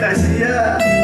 感谢。